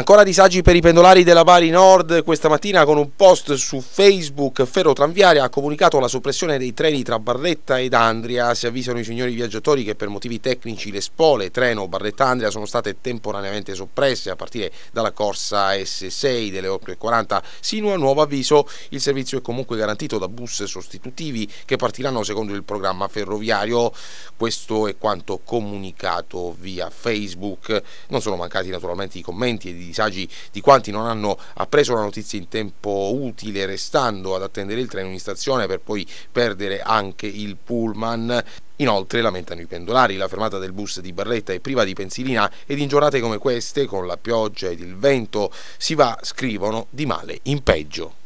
Ancora disagi per i pendolari della Bari Nord. Questa mattina con un post su Facebook Ferrotranviaria ha comunicato la soppressione dei treni tra Barletta ed Andria. Si avvisano i signori viaggiatori che per motivi tecnici le spole treno Barletta-Andria sono state temporaneamente soppresse a partire dalla corsa S6 delle 8.40 sino a nuovo avviso. Il servizio è comunque garantito da bus sostitutivi che partiranno secondo il programma ferroviario. Questo è quanto comunicato via Facebook. Non sono mancati naturalmente i commenti e i disagi di quanti non hanno appreso la notizia in tempo utile restando ad attendere il treno in stazione per poi perdere anche il pullman. Inoltre lamentano i pendolari, la fermata del bus di Barletta è priva di pensilina ed in giornate come queste, con la pioggia ed il vento, si va, scrivono, di male in peggio.